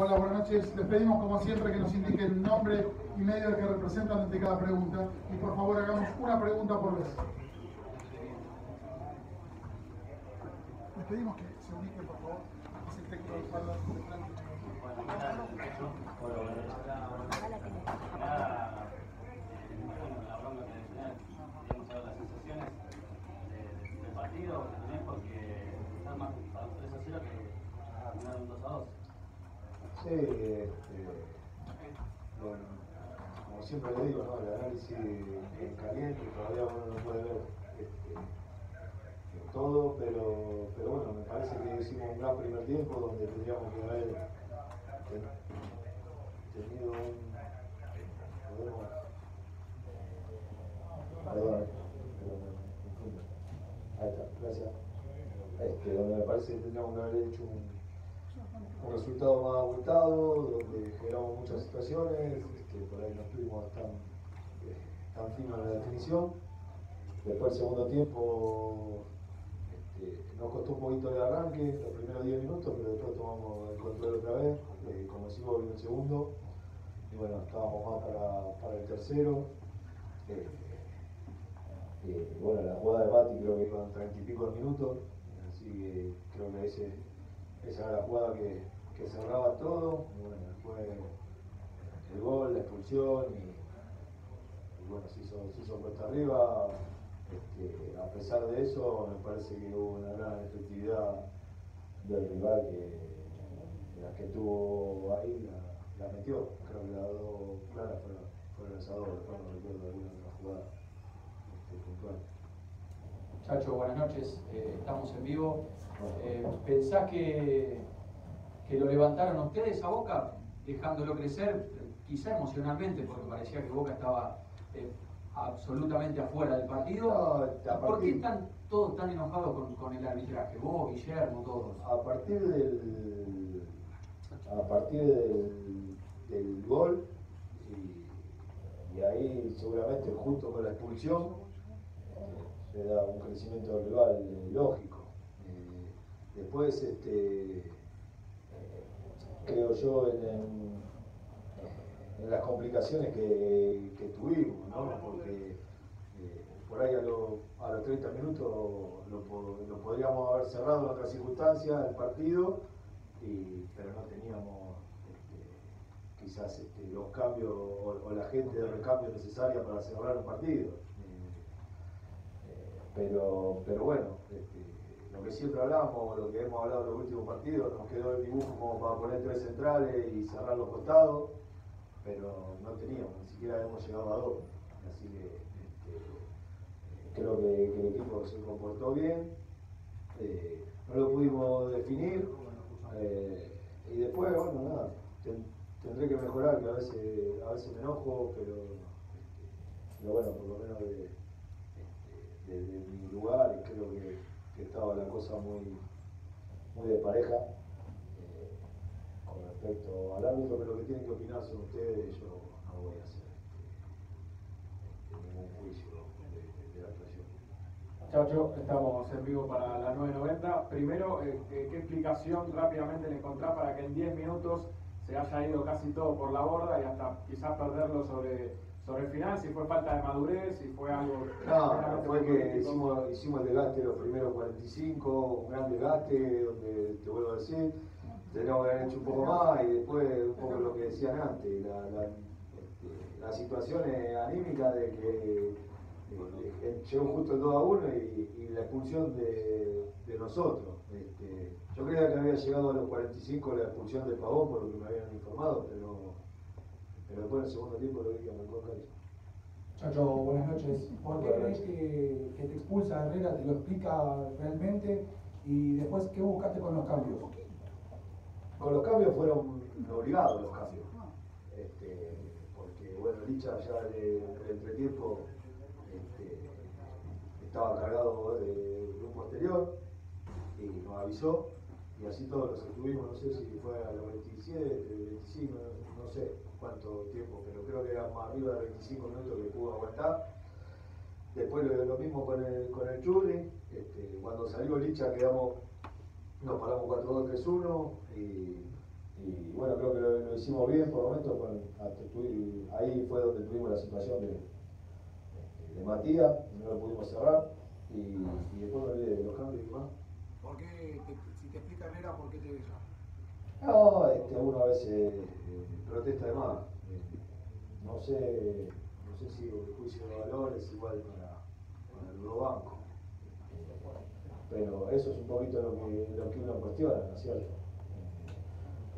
Hola, buenas noches. Les pedimos, como siempre, que nos indiquen nombre y medio que representan ante cada pregunta. Y por favor, hagamos una pregunta por vez. Les pedimos que se ubiquen, por favor. Es el de partido también porque están más para un 3 a 0 que ganar un 2 a 2. Sí, este, bueno, como siempre le digo, ¿no? el análisis en caliente, todavía uno no puede ver este, todo, pero, pero bueno, me parece que hicimos un gran primer tiempo donde tendríamos que haber ten- tenido un... podemos- Perdón, perdón. Ahí está, gracias. Este, donde me parece que tendríamos que haber hecho un, un resultado más abultado, donde generamos muchas situaciones, este, por ahí no estuvimos tan, eh, tan finos en la definición. Después el segundo tiempo este, nos costó un poquito de arranque, los primeros 10 minutos, pero después tomamos el control otra vez, eh, como decimos en el segundo, y bueno, estábamos más para, para el tercero. Eh, eh, bueno, la jugada de Mati creo que iban treinta y pico de minutos, así que creo que ese, esa era la jugada que, que cerraba todo. Bueno, después el gol, la expulsión y, y bueno, se hizo, se hizo cuesta arriba. Este, a pesar de eso, me parece que hubo una gran efectividad del rival que la que tuvo ahí la, la metió. Creo que las dos claras fueron, fueron el asador, después no recuerdo alguna otra jugada este, puntual. Chacho, buenas noches. Eh, estamos en vivo. Eh, ¿Pensás que, que lo levantaron ustedes a Boca, dejándolo crecer, quizá emocionalmente, porque parecía que Boca estaba eh, absolutamente afuera del partido? No, a ¿Por qué están todos tan enojados con, con el arbitraje? Vos, Guillermo, todos. a partir del a partir del, del gol y, y ahí seguramente junto con la expulsión da un crecimiento rival eh, lógico Eh, después este eh, creo yo en, las complicaciones que, tuvimos ¿no? porque por ahí a, lo- a los 30 minutos lo, lo podríamos haber cerrado en otras circunstancias el partido, pero no teníamos este, quizás este, los cambios o, o la gente de recambio necesaria para cerrar un partido. Pero, pero bueno, este, lo que siempre hablamos, lo que hemos hablado en los últimos partidos, nos quedó el dibujo como para poner tres centrales y cerrar los costados, pero no teníamos, ni siquiera hemos llegado a dos. Así que este, creo que, el equipo se comportó bien, eh, no lo pudimos definir, eh, y después, bueno, nada, ten- tendré que mejorar, que a veces, a veces me enojo, pero, este, pero bueno, por lo menos de, este, de- de mi lugar, y creo que, que estaba la cosa muy, muy de pareja. eh, con respecto al árbitro, pero lo que tienen que opinar son ustedes, yo no voy a hacer este, este, ningún juicio de, de- de la actuación. Chacho, estamos en vivo para la 990. Primero, eh, eh, ¿qué explicación rápidamente le encontrás para que en 10 minutos se haya ido casi todo por la borda y hasta quizás perderlo sobre, sobre el final? Si fue falta de madurez, si fue algo... No, fue que hicimos, hicimos el desgaste los primeros 45, un gran desgaste, donde te vuelvo a decir, teníamos que haber hecho un poco más y después un poco lo que decían antes, la, la, este, las situaciones anímicas de que eh, eh, llegó justo el 2 a 1 y, y la expulsión de, de nosotros. Este, yo creía que había llegado a los 45 la expulsión de Pavón por lo que me habían informado, pero, pero después en el segundo tiempo lo vi que arrancó Calle. Chacho, buenas noches. ¿Por qué crees que, que te expulsa Herrera? ¿Te lo explica realmente? Y después, ¿qué buscaste con los cambios? Con los cambios fueron obligados los cambios. Este, porque bueno, Licha ya de- del entretiempo este, estaba cargado de, de un posterior y nos avisó y así todos los estuvimos, no sé si fue a los 27, 25, no, sé cuánto tiempo, pero creo que era más arriba de 25 minutos que pudo aguantar. Después lo, lo mismo con el, con el este, cuando salió Licha quedamos nos paramos 4-2-3-1 y, bueno, creo que hicimos bien por momentos, ahí fue donde tuvimos la situación de, de Matías, no lo pudimos cerrar y, y después los cambios y más. ¿Por qué, si te explica Herrera, por qué te deja? No, este, uno a veces eh, protesta de más. Eh, no sé, no sé si el juicio de valores igual para, para el banco. Pero eso es un poquito lo que, lo que uno cuestiona, ¿no es cierto?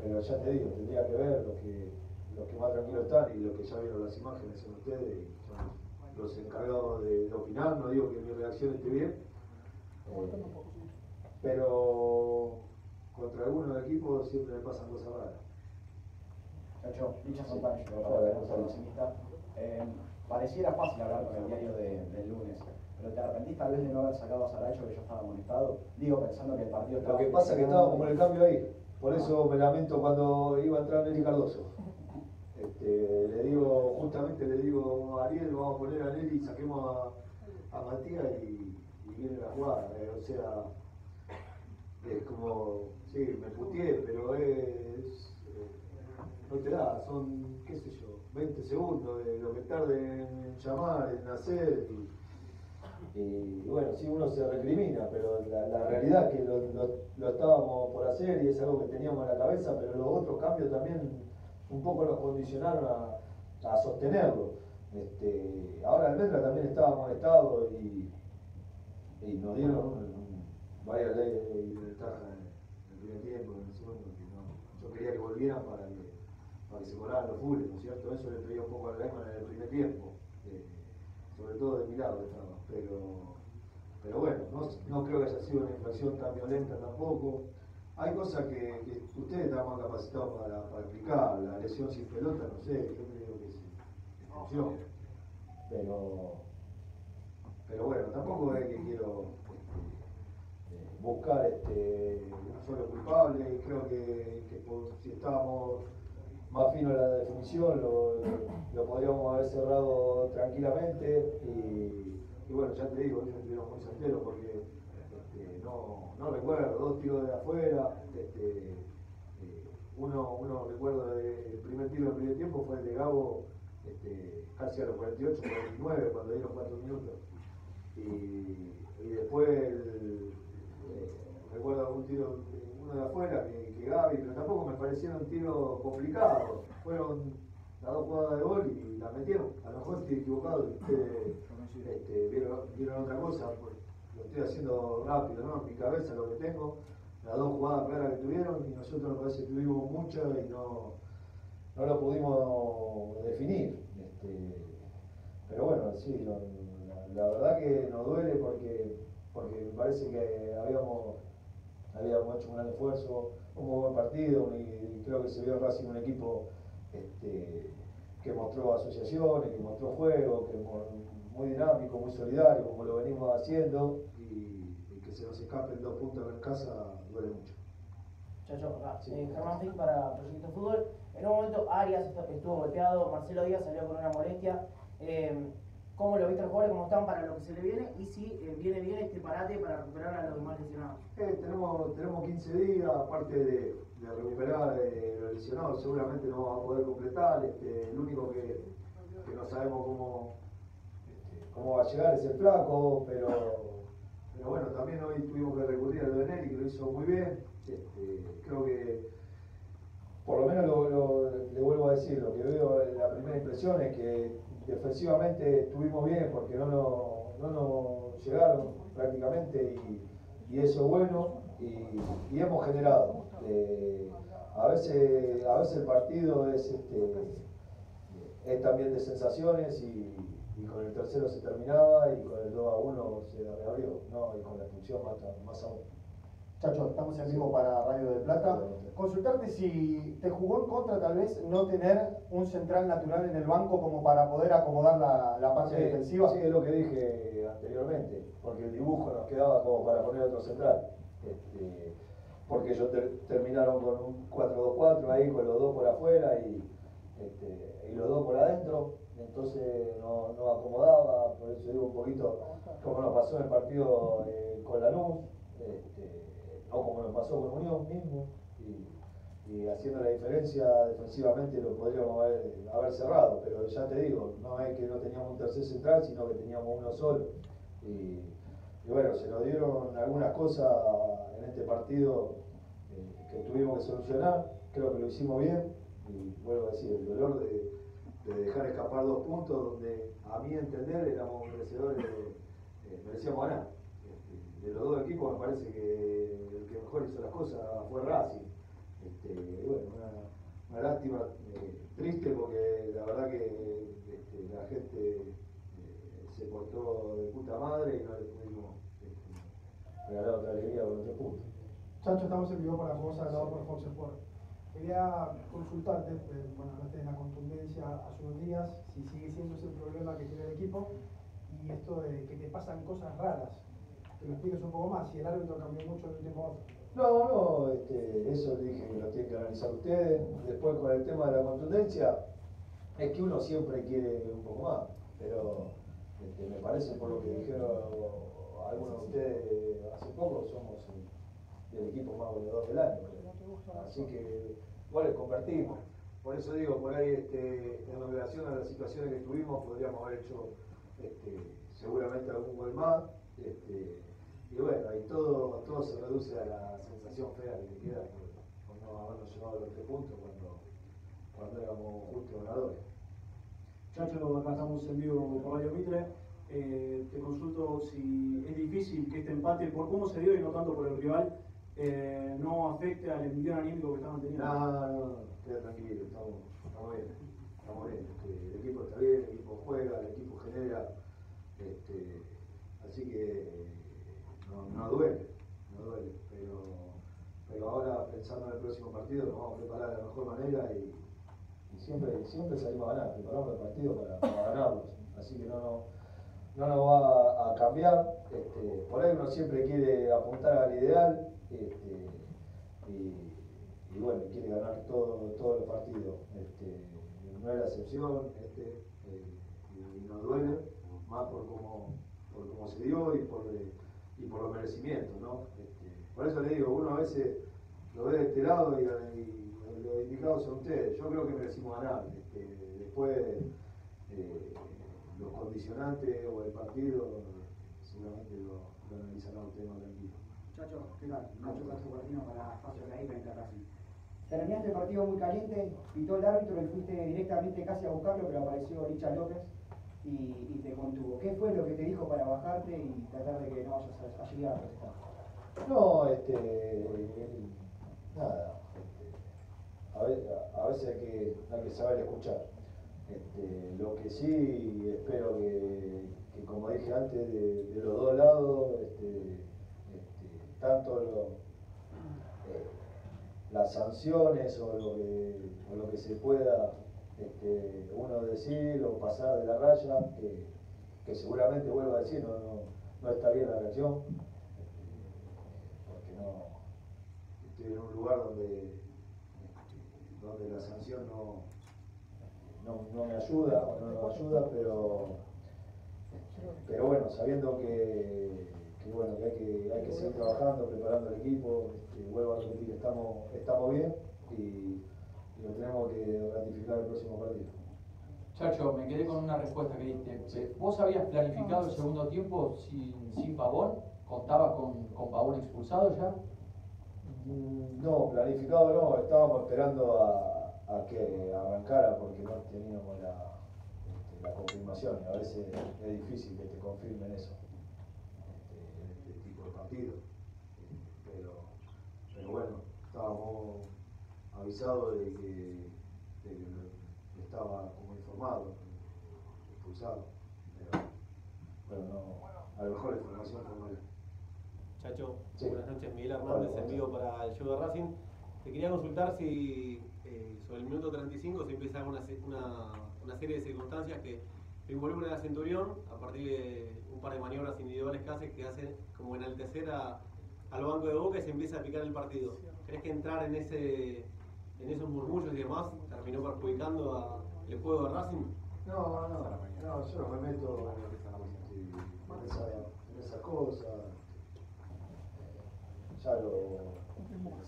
Pero ya te digo, tendría que ver lo que, los que más tranquilos están y lo que ya vieron las imágenes son ustedes y son los encargados de, opinar. No digo que mi reacción esté bien, eh, pero contra algunos equipos siempre me pasan cosas raras. Chacho, dicha yo para eh, Pareciera fácil hablar con el diario de, del lunes, pero ¿te arrepentís tal vez de no haber sacado a Saracho que yo estaba molestado? Digo, pensando que el partido Lo que pasa es que estábamos con el cambio ahí. Por eso me lamento cuando iba a entrar Nelly Cardoso. Este, le digo, justamente le digo a Ariel, vamos a poner a Nelly, saquemos a, a Matías y, y viene la jugada. Eh, o sea, es como, sí, me puteé, pero es, eh, no te da, son, qué sé yo, 20 segundos de lo que tarde en llamar, en hacer. Y, bueno, sí uno se recrimina, pero la, realidad es que lo, lo, estábamos por hacer y es algo que teníamos en la cabeza, pero los otros cambios también un poco nos condicionaron a, a sostenerlo. Este, ahora Almendra también estaba molestado y, y nos dieron varias leyes en el primer tiempo, en el segundo, no, yo quería que volvieran para que, para que se colaran los fulles, ¿no es cierto? Eso le pedía un poco a la en el primer tiempo, eh, sobre todo de mi lado estaba pero, pero bueno, no, creo que haya sido una infracción tan violenta tampoco. Hay cosas que, ustedes están más capacitados para, para, explicar, la lesión sin pelota, no sé, yo creo que excepción. Pero, pero bueno, tampoco es que quiero buscar este, solo culpable, creo que, si estábamos más fino en la definición lo, podríamos haber cerrado tranquilamente y y bueno, ya te digo, ellos estuvieron muy certeros porque este, no, no recuerdo, dos tiros de afuera, este, eh, uno, uno recuerdo el primer tiro del primer tiempo fue el de Gabo este, casi a los 48, 49, cuando dieron 4 minutos. Y, y después el, recuerdo algún tiro, uno de afuera que, que Gaby, pero tampoco me parecieron tiros complicados. Fueron las dos jugadas de gol y la metieron. A lo mejor estoy equivocado. Este, vieron, otra cosa, pues, lo estoy haciendo rápido, ¿no? En mi cabeza lo que tengo, las dos jugadas claras que tuvieron y nosotros me parece que tuvimos muchas y no, no lo pudimos definir. Este, pero bueno, sí, la, verdad que nos duele porque, porque me parece que habíamos, habíamos hecho un gran esfuerzo, un muy buen partido y, creo que se vio Racing un equipo este, que mostró asociaciones, que mostró juego, que muy dinámico, muy solidario, como lo venimos haciendo, y, que se nos escapen dos puntos en casa duele mucho. Chacho. Sí. Eh, Germán para Proyecto Fútbol. En un momento Arias estuvo golpeado, Marcelo Díaz salió con una molestia. Eh, ¿Cómo lo viste el jugador? ¿Cómo están para lo que se le viene? Y si eh, viene bien este parate para recuperar a los demás lesionados. Eh, tenemos, tenemos 15 días, aparte de, recuperar eh, los lesionados, seguramente no vamos a poder completar. Este, el único que, no sabemos cómo, cómo va a llegar ese flaco, pero, pero bueno, también hoy tuvimos que recurrir a lo de Nelly, que lo hizo muy bien. Este, creo que, por lo menos le vuelvo a decir, lo que veo en la primera impresión es que defensivamente estuvimos bien porque no nos, no llegaron prácticamente y, y eso es bueno y, hemos generado. Eh, a, veces, a veces el partido es, este, es también de sensaciones y, y con el tercero se terminaba y con el 2 a 1 se reabrió, ¿no? y con la expulsión más, más aún. Chacho, estamos en vivo para Radio de Plata. Consultarte si te jugó en contra tal vez no tener un central natural en el banco como para poder acomodar la, la parte defensiva. Sí, es lo que dije anteriormente, porque el dibujo nos quedaba como para poner otro central. Este, porque ellos terminaron con un 4-2-4 ahí con los dos por afuera y, este, y los dos por adentro entonces no, no, acomodaba, por eso digo un poquito como nos pasó en el partido eh, con la luz, este, o como nos pasó con Unión mismo, y, haciendo la diferencia defensivamente lo podríamos haber, haber, cerrado, pero ya te digo, no es que no teníamos un tercer central, sino que teníamos uno solo. Y, bueno, se nos dieron algunas cosas en este partido eh, que tuvimos que solucionar, creo que lo hicimos bien, y vuelvo a decir, el dolor de, dejar escapar dos puntos donde a mi entender éramos merecedores, de, eh, merecíamos ganar. De los dos equipos me parece que el que mejor hizo las cosas fue Racing este, bueno, una, lástima eh, triste porque la verdad que este, la gente eh, se portó de puta madre y no le pudimos este, regalar otra alegría con otro punto. Chacho, estamos en vivo para vos, hablado por Fox Sport. Quería consultarte, eh, bueno, hablaste de la contundencia hace unos días, si sigue siendo ese el problema que tiene el equipo y esto de que te pasan cosas raras. Que lo expliques un poco más, si el árbitro cambió mucho de un tiempo a otro. No, no, este, eso dije que lo tienen que analizar ustedes. Después con el tema de la contundencia, es que uno siempre quiere un poco más, pero este, me parece por lo que dijeron algunos de ustedes hace poco, somos el, equipo más goleador del año. Así que les convertimos. Por eso digo, por ahí este, en relación a las situaciones que tuvimos, podríamos haber hecho este, seguramente algún gol más. Y bueno, ahí todo, todo se reduce a la sensación fea que queda por, no habernos llevado los tres puntos cuando, cuando éramos justos ganadores. Chacho, acá estamos en vivo con Radio Mitre. Eh, te consulto si es difícil que este empate, por cómo se dio y no tanto por el rival, eh, no afecte al envío anímico que estaban teniendo. No, no, no, queda tranquilo, estamos, estamos bien. Estamos bien. Este, el equipo está bien, el equipo juega, el equipo genera. Este, así que no, duele, no duele, pero, pero ahora pensando en el próximo partido nos vamos a preparar de la mejor manera y, siempre, siempre salimos a ganar, preparamos el partido para, ganarlos, así que no, no, nos va a, cambiar, este, por ahí uno siempre quiere apuntar al ideal este, y, bueno, quiere ganar todos los partidos, este, no es la excepción eh, y, nos duele, más por cómo, por cómo se dio y por... El, y por los merecimientos, ¿no? Este, por eso le digo, uno a veces lo ve de este lado y, los indicados son ustedes. Yo creo que merecimos ganar. Este, después, eh, los condicionantes o el partido, seguramente lo, lo analizarán ustedes más tranquilo. Chacho, ¿qué tal? Nacho Castro Martino para Espacio Raíz en Racing. Terminaste el partido muy caliente, pitó el árbitro, le fuiste directamente casi a buscarlo, pero apareció Richard López y, te contuvo. ¿Qué fue lo que te dijo para bajarte y tratar de que no vayas a, a llegar a protestar? No, este, nada, este, a, veces hay que, hay que saber escuchar. Este, lo que sí espero que, que como dije antes, de, los dos lados, este, este tanto eh, las sanciones o lo que, o lo que se pueda este, uno decir o pasar de la raya, que, seguramente vuelvo a decir, no, no, está bien la reacción, porque no estoy en un lugar donde, donde la sanción no, no, me ayuda o no nos ayuda, pero, pero bueno, sabiendo que, bueno, hay, que hay que seguir trabajando, preparando el equipo, este, vuelvo a repetir, estamos, estamos bien y lo tenemos que ratificar el próximo partido. Chacho, me quedé con una respuesta que diste. ¿Vos habías planificado el segundo tiempo sin, sin Pavón? ¿Contabas con, con Pavón expulsado ya? Mm, no, planificado no, estábamos esperando a, a que arrancara porque no teníamos la, este, la confirmación y a veces es difícil que te confirmen eso este, en este tipo de partido. Pero, pero bueno, estábamos avisado de que, estaba como informado, expulsado. Pero, bueno, no, a lo mejor la información fue mala. Chacho, buenas noches, Miguel Hernández en vivo para el show de Racing. Te quería consultar si eh, sobre el minuto 35 se empieza una, una, una serie de circunstancias que involucran a Centurión a partir de un par de maniobras individuales que hace, que hace como enaltecer a, al banco de Boca y se empieza a picar el partido. ¿Crees que entrar en ese en esos murmullos y demás terminó perjudicando a el juego de Racing? No, no, no, yo no me meto en, esa, en esa cosa. Ya lo,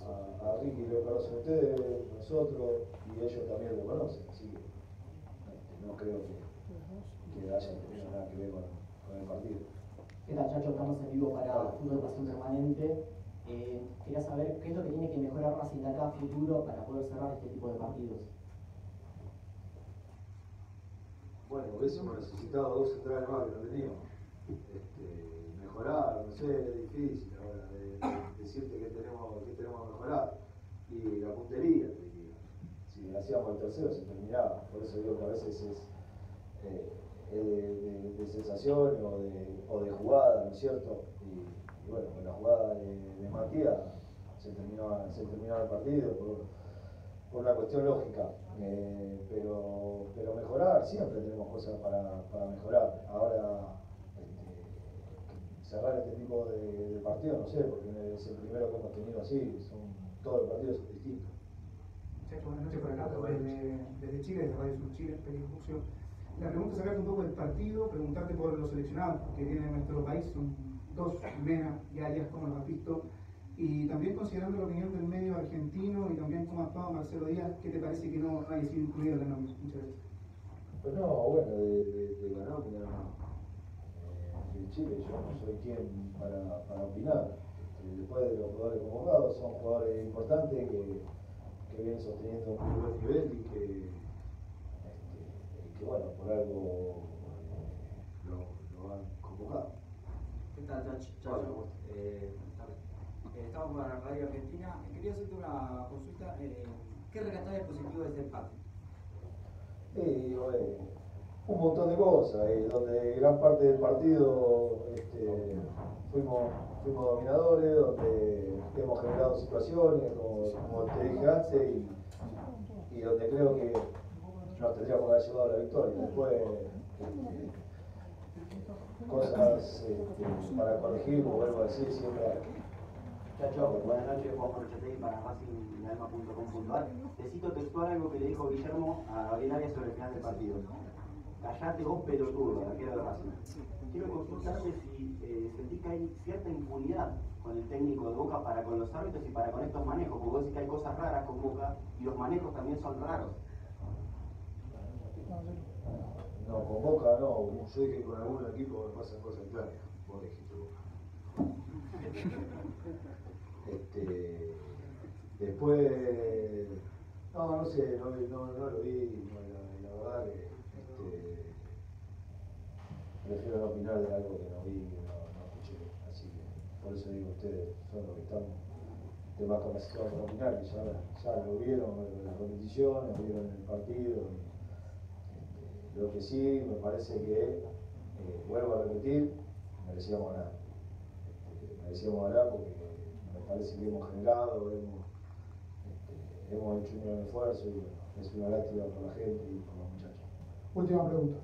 a, a Ricky lo conocen ustedes, nosotros, y ellos también lo conocen, así que este, no creo que, que haya tenido nada que ver con, con el partido. ¿Qué tal, Chacho? Estamos en vivo para Fútbol Pasión Permanente. Eh, quería saber qué es lo que tiene que mejorar Racing de acá a futuro para poder cerrar este tipo de partidos. Bueno, hubiésemos necesitado dos centrales más que no teníamos. Este, mejorar, no sé, es difícil ahora de, de decirte que tenemos, que tenemos mejorar. Y la puntería, te diría. Si hacíamos el tercero se terminaba. Por eso digo que a veces es, eh, de- de sensación o de, o de jugada, ¿no es cierto? Bueno, con la jugada de, de Matías se terminó, se terminó el partido. por- por una cuestión lógica, eh, pero, pero mejorar, siempre tenemos cosas para, para mejorar. Ahora, este, cerrar este tipo de, de partidos, no sé, porque es el primero que hemos tenido así, son, todos los partidos son distintos. Buenas noches por acá, desde, desde Chile, desde Radio Sur Chile, Bucio. La pregunta es sacarte un poco del partido, preguntarte por los seleccionados que tiene nuestro país, son dos, Mena y Arias, como los has visto, y también considerando la opinión del medio argentino y también cómo ha actuado Marcelo Díaz, ¿qué te parece que no haya sido incluido en la nómina? Muchas gracias. Pues no, bueno, de, de, de la nómina eh, de Chile, yo no soy quien para, para opinar. Este, después de los jugadores convocados, son jugadores importantes que, que vienen sosteniendo un muy buen nivel y que, este, que bueno, por algo eh, lo, lo han convocado. ¿Qué tal? Eh, buenas tardes. Eh, estamos para Radio Argentina. Quería hacerte una consulta. Eh, ¿Qué rescatás de positivo de este empate? Eh, un montón de cosas, eh, donde gran parte del partido este, fuimos, fuimos dominadores, donde hemos generado situaciones, como, como te dije antes, y, y donde creo que nos tendríamos que haber llevado la victoria. Después, cosas este, para corregir, como vuelvo a decir, siempre hay. Chacho, buenas noches, Juan Porchetegui para Racing.com.ar. Te cito textual algo que le dijo Guillermo a Gabriel Arias sobre el final del partido. Callate vos pelotudo, arquero de Racing. Quiero consultarte si eh, sentís que hay cierta impunidad con el técnico de Boca para con los árbitros y para con estos manejos, porque vos decís que hay cosas raras con Boca y los manejos también son raros. No, con Boca no, yo dije que con algún equipo me pasan cosas extrañas, vos dijiste Boca. Este, después, no, no sé, no, no, no lo vi, no, la, la verdad que este, prefiero opinar de algo que no vi, que no, no escuché, así que por eso digo, ustedes son los que están de más capacitados para opinar, que ya, ya lo vieron en la competición, lo vieron en el partido. y, lo que sí me parece que, eh, vuelvo a repetir, merecíamos ganar. Este, merecíamos ganar porque me parece que hemos generado, hemos, este, hemos hecho un gran esfuerzo y bueno, es una lástima por la gente y por los muchachos. Última pregunta.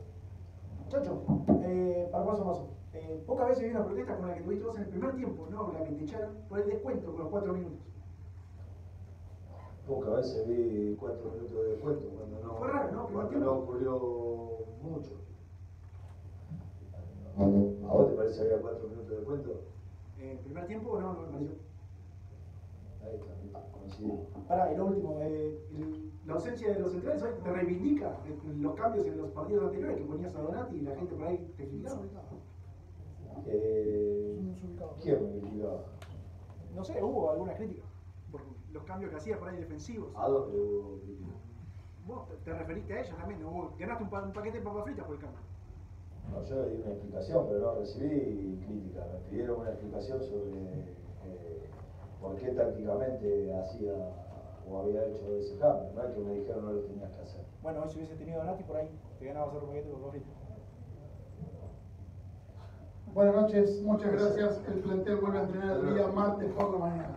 Chacho, eh, para paso a paso. Eh, pocas veces vi una protesta como la que tuviste vos en el primer tiempo, ¿no? La que te echaron por el descuento con los cuatro minutos. Pocas veces vi cuatro minutos de descuento cuando no, Fue raro, ¿no? Cuando no ocurrió mucho. ¿A vos te parece que había cuatro minutos de descuento? Eh, el primer tiempo no, no me pareció. Ahí está, ¿viste? coincidimos. Pará, y lo último, eh, el- la ausencia de los centrales te reivindica eh, los cambios en los partidos anteriores que ponías a Donati y la gente por ahí te criticaba. Eh, ¿Quién me criticaba? No sé, hubo alguna crítica los cambios que hacía por ahí defensivos. ¿A dónde hubo crítica? Vos te, te referiste a ellos también, ¿no? Ganaste un, pa- un paquete de papas fritas por el cambio. No, yo di una explicación, pero no recibí crítica. Me pidieron una explicación sobre eh, por qué tácticamente hacía o había hecho ese cambio. No es que me dijeron no lo tenías que hacer. Bueno, hoy si hubiese tenido Donati por ahí, te ganabas otro paquete de papas fritas. Buenas noches, muchas gracias. El plantel vuelve a entrenar el día martes por la mañana.